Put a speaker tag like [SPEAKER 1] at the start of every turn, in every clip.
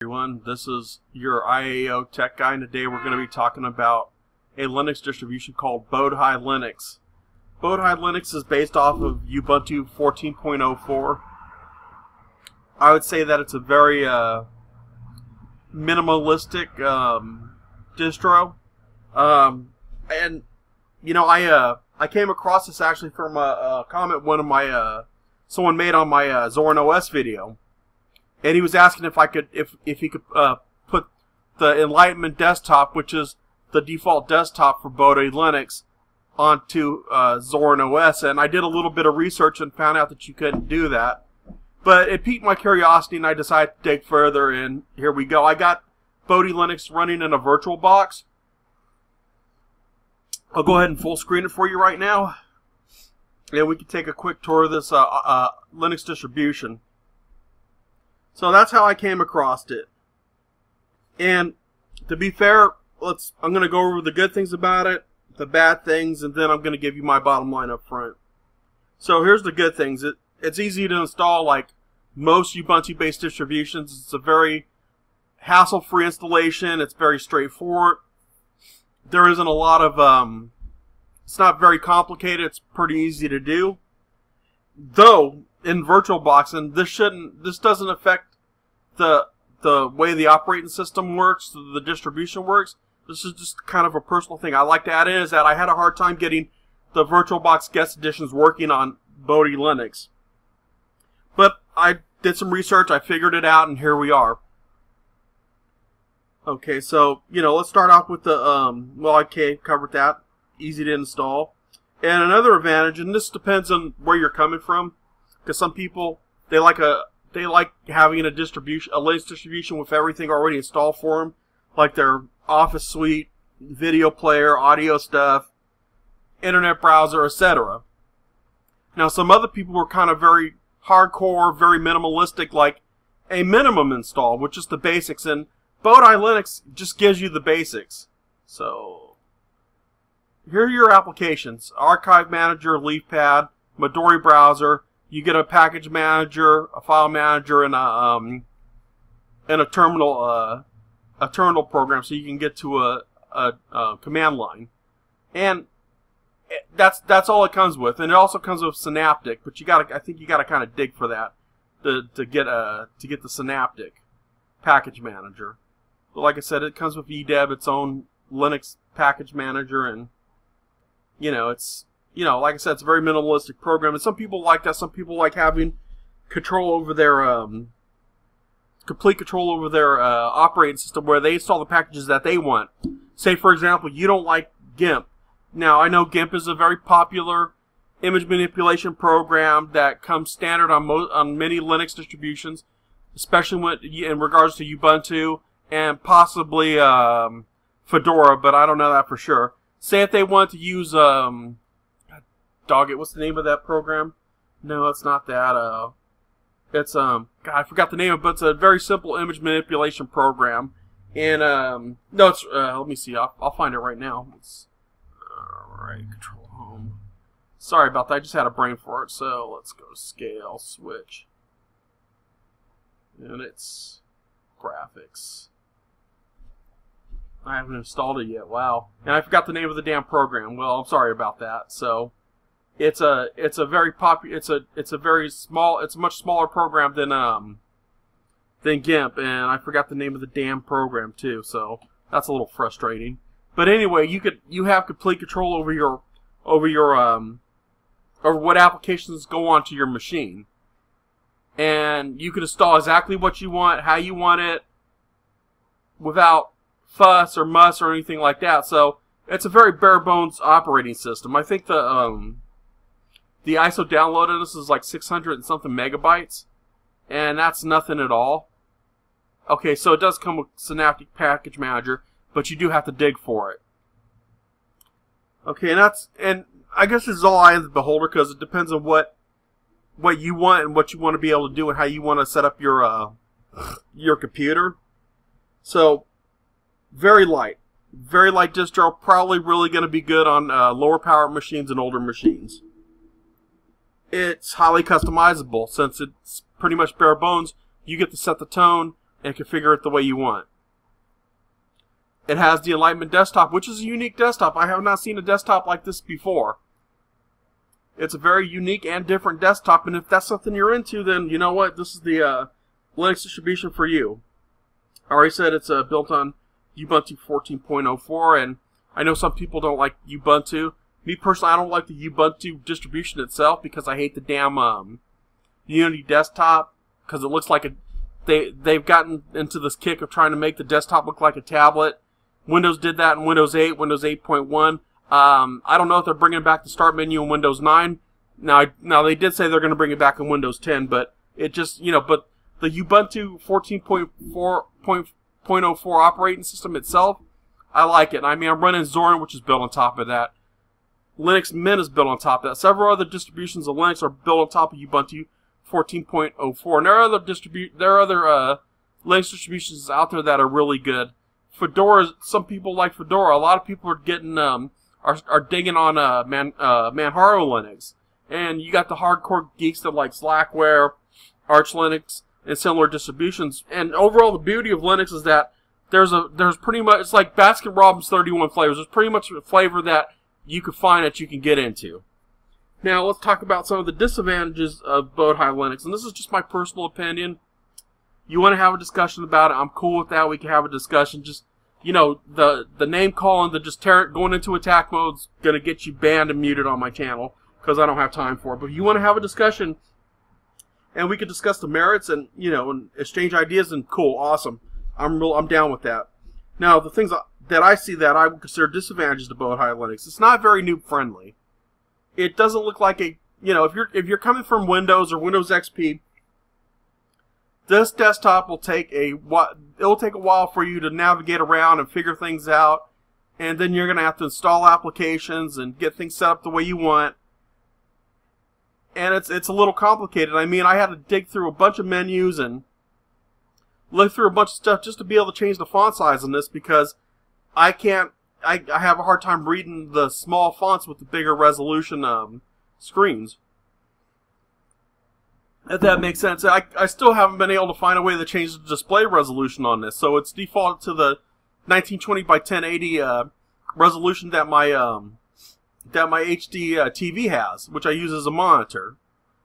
[SPEAKER 1] everyone. This is your IAO tech guy, and today we're going to be talking about a Linux distribution called Bodhi Linux. Bodhi Linux is based off of Ubuntu 14.04. I would say that it's a very uh, minimalistic um, distro, um, and you know I uh, I came across this actually from a, a comment one of my uh, someone made on my uh, Zorin OS video and he was asking if I could if if he could uh, put the Enlightenment desktop, which is the default desktop for Bodhi Linux, onto uh, Zorin OS, and I did a little bit of research and found out that you couldn't do that. But it piqued my curiosity, and I decided to dig further. And here we go. I got Bodhi Linux running in a virtual box. I'll go ahead and full screen it for you right now, and we can take a quick tour of this uh, uh, Linux distribution. So that's how I came across it. And to be fair, let's I'm going to go over the good things about it, the bad things, and then I'm going to give you my bottom line up front. So here's the good things. It it's easy to install like most Ubuntu based distributions. It's a very hassle-free installation. It's very straightforward. There isn't a lot of um it's not very complicated. It's pretty easy to do. Though in VirtualBox, and this shouldn't, this doesn't affect the the way the operating system works, the distribution works. This is just kind of a personal thing I like to add in is that I had a hard time getting the VirtualBox guest editions working on Bodhi Linux. But I did some research, I figured it out, and here we are. Okay, so, you know, let's start off with the, um, well, okay, covered that. Easy to install. And another advantage, and this depends on where you're coming from, because some people they like a they like having a distribution a Linux distribution with everything already installed for them, like their Office suite, video player, audio stuff, internet browser, etc. Now, some other people were kind of very hardcore, very minimalistic, like a minimum install, which is the basics, and Bodhi Linux just gives you the basics. So, here are your applications: Archive Manager, LeafPad, Midori Browser, you get a package manager, a file manager, and a um, and a terminal uh, a terminal program, so you can get to a, a, a command line, and that's that's all it comes with. And it also comes with Synaptic, but you got I think you got to kind of dig for that to to get a to get the Synaptic package manager. But like I said, it comes with EDEB, its own Linux package manager, and you know it's you know, like I said, it's a very minimalistic program, and some people like that. Some people like having control over their um, complete control over their uh, operating system, where they install the packages that they want. Say, for example, you don't like GIMP. Now, I know GIMP is a very popular image manipulation program that comes standard on on many Linux distributions, especially when in regards to Ubuntu and possibly um, Fedora, but I don't know that for sure. Say if they want to use um, dog it. What's the name of that program? No, it's not that. Uh, it's um, God, I forgot the name of, it, but it's a very simple image manipulation program. And um, no, it's uh, let me see. I'll, I'll find it right now. It's all right. Control home. Sorry about that. I just had a brain for it. So let's go scale switch. And it's graphics. I haven't installed it yet. Wow. And I forgot the name of the damn program. Well, I'm sorry about that. So it's a it's a very popular it's a it's a very small it's a much smaller program than um than GIMP and I forgot the name of the damn program too so that's a little frustrating. But anyway you could you have complete control over your over your um over what applications go onto your machine. And you can install exactly what you want how you want it without fuss or muss or anything like that. So it's a very bare bones operating system. I think the um the ISO download of this is like 600 and something megabytes, and that's nothing at all. Okay, so it does come with Synaptic Package Manager, but you do have to dig for it. Okay, and that's and I guess this is all I am the beholder because it depends on what what you want and what you want to be able to do and how you want to set up your uh, your computer. So very light, very light distro. Probably really going to be good on uh, lower power machines and older machines it's highly customizable since it's pretty much bare bones. You get to set the tone and configure it the way you want. It has the Enlightenment desktop, which is a unique desktop. I have not seen a desktop like this before. It's a very unique and different desktop, and if that's something you're into, then you know what? This is the uh, Linux distribution for you. I already said it's uh, built on Ubuntu 14.04, and I know some people don't like Ubuntu. Me personally, I don't like the Ubuntu distribution itself because I hate the damn um, Unity desktop because it looks like a they they've gotten into this kick of trying to make the desktop look like a tablet. Windows did that in Windows 8, Windows 8.1. Um, I don't know if they're bringing back the start menu in Windows 9. Now, now they did say they're going to bring it back in Windows 10, but it just you know, but the Ubuntu 14.4.04 operating system itself, I like it. I mean, I'm running Zorin, which is built on top of that. Linux Mint is built on top of that. Several other distributions of Linux are built on top of Ubuntu 14.04. And there are other distribu- there are other uh, Linux distributions out there that are really good. Fedora, some people like Fedora. A lot of people are getting um, are, are digging on uh, Man, uh, Manjaro Linux. And you got the hardcore geeks that like Slackware, Arch Linux, and similar distributions. And overall, the beauty of Linux is that there's a there's pretty much it's like Baskin Robbins 31 flavors. There's pretty much a flavor that you can find that you can get into. Now let's talk about some of the disadvantages of Bodhi Linux, and this is just my personal opinion. You want to have a discussion about it? I'm cool with that. We can have a discussion. Just you know, the the name calling, the just going into attack mode's gonna get you banned and muted on my channel because I don't have time for it. But if you want to have a discussion, and we could discuss the merits and you know and exchange ideas, and cool, awesome. I'm real, I'm down with that. Now the things that I see that I would consider disadvantages to Bodhi Linux, it's not very noob friendly. It doesn't look like a you know if you're if you're coming from Windows or Windows XP, this desktop will take a it'll take a while for you to navigate around and figure things out, and then you're gonna have to install applications and get things set up the way you want. And it's it's a little complicated. I mean, I had to dig through a bunch of menus and look through a bunch of stuff just to be able to change the font size on this because I can't. I, I have a hard time reading the small fonts with the bigger resolution um, screens. If that makes sense. I, I still haven't been able to find a way to change the display resolution on this, so it's defaulted to the 1920 by 1080 uh, resolution that my um, that my HD uh, TV has, which I use as a monitor.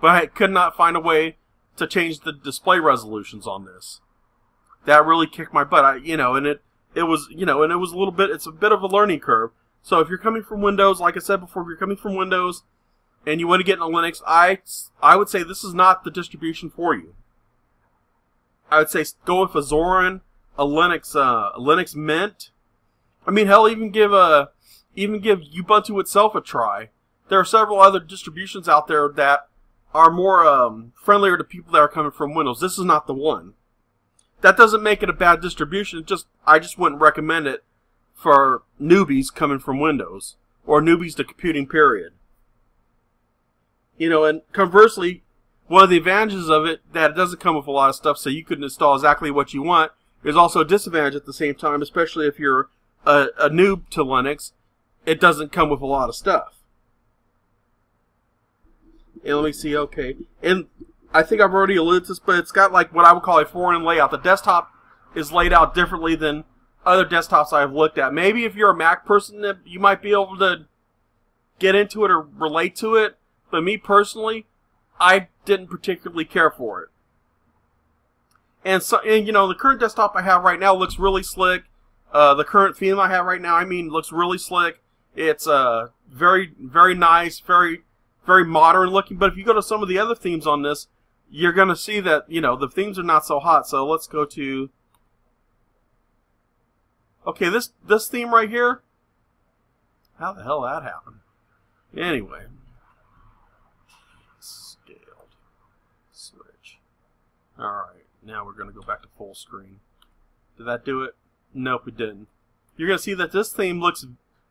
[SPEAKER 1] But I could not find a way to change the display resolutions on this that really kicked my butt. I, you know, and it it was you know, and it was a little bit. It's a bit of a learning curve. So if you're coming from Windows, like I said before, if you're coming from Windows and you want to get into Linux, I I would say this is not the distribution for you. I would say go with a Zorin, a Linux, uh, a Linux Mint. I mean, hell, even give a even give Ubuntu itself a try. There are several other distributions out there that are more um, friendlier to people that are coming from Windows. This is not the one that doesn't make it a bad distribution. It just I just wouldn't recommend it for newbies coming from Windows or newbies to computing. Period. You know, and conversely, one of the advantages of it that it doesn't come with a lot of stuff, so you can install exactly what you want. There's also a disadvantage at the same time, especially if you're a, a noob to Linux. It doesn't come with a lot of stuff. And let me see. Okay, and I think I've already alluded to this, but it's got like what I would call a foreign layout. The desktop is laid out differently than other desktops I've looked at. Maybe if you're a Mac person, you might be able to get into it or relate to it. But me personally, I didn't particularly care for it. And so, and you know, the current desktop I have right now looks really slick. Uh, the current theme I have right now, I mean, looks really slick. It's uh, very, very nice, very, very modern looking. But if you go to some of the other themes on this, you're going to see that, you know, the themes are not so hot. So let's go to... Okay, this, this theme right here, how the hell that happened? Anyway. Scaled. Switch. Alright, now we're going to go back to full screen. Did that do it? Nope, it didn't. You're going to see that this theme looks,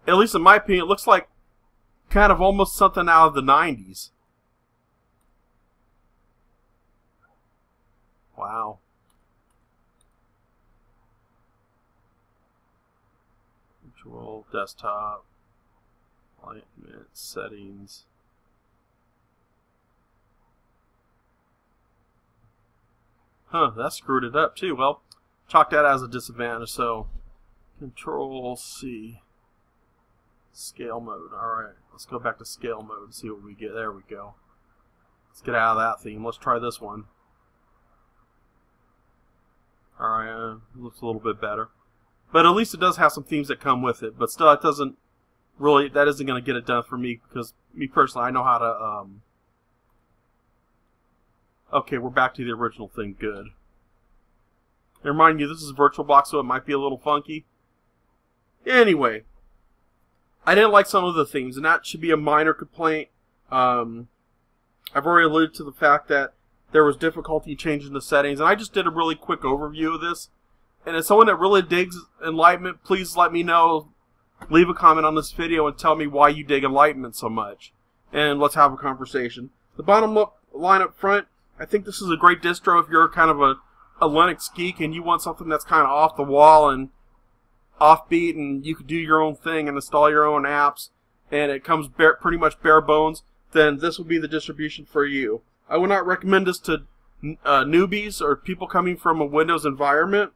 [SPEAKER 1] at least in my opinion, it looks like kind of almost something out of the 90s. Wow. Control, desktop, alignment, settings. Huh, that screwed it up too. Well, chalk that as a disadvantage. So Control C. Scale mode. Alright, let's go back to scale mode and see what we get. There we go. Let's get out of that theme. Let's try this one. Alright, uh, looks a little bit better. But at least it does have some themes that come with it. But still, it doesn't really, that isn't going to get it done for me because me personally, I know how to, um, okay, we're back to the original thing. Good. And remind you, this is VirtualBox, so it might be a little funky. Anyway, I didn't like some of the themes, and that should be a minor complaint. Um, I've already alluded to the fact that there was difficulty changing the settings, and I just did a really quick overview of this. And as someone that really digs Enlightenment, please let me know. Leave a comment on this video and tell me why you dig Enlightenment so much. And let's have a conversation. The bottom line up front, I think this is a great distro if you're kind of a, a Linux geek and you want something that's kind of off the wall and offbeat and you can do your own thing and install your own apps and it comes bare, pretty much bare bones, then this will be the distribution for you. I would not recommend this to uh, newbies or people coming from a Windows environment.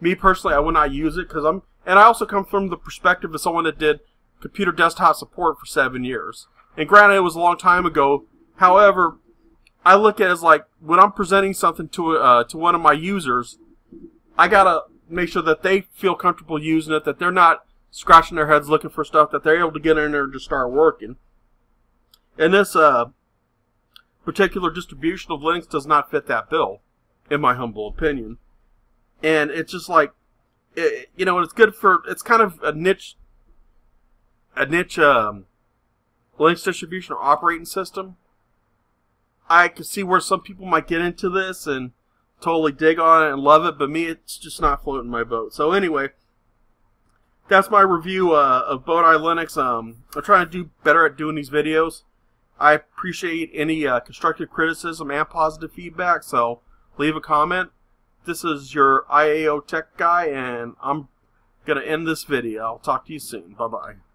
[SPEAKER 1] Me personally, I would not use it because I'm, and I also come from the perspective of someone that did computer desktop support for seven years. And granted, it was a long time ago. However, I look at it as like when I'm presenting something to uh, to one of my users, I gotta make sure that they feel comfortable using it, that they're not scratching their heads looking for stuff, that they're able to get in there and just start working. And this uh, particular distribution of Linux does not fit that bill, in my humble opinion. And it's just like, it, you know, it's good for, it's kind of a niche, a niche um, Linux distribution or operating system. I can see where some people might get into this and totally dig on it and love it, but me, it's just not floating my boat. So anyway, that's my review uh, of Bodhi Linux. Um, I'm trying to do better at doing these videos. I appreciate any uh, constructive criticism and positive feedback, so leave a comment. This is your IAO Tech Guy, and I'm going to end this video. I'll talk to you soon. Bye-bye.